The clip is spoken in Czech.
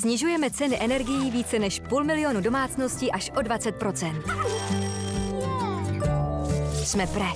Snižujeme ceny energií více než půl milionu domácností až o 20 Jsme pre.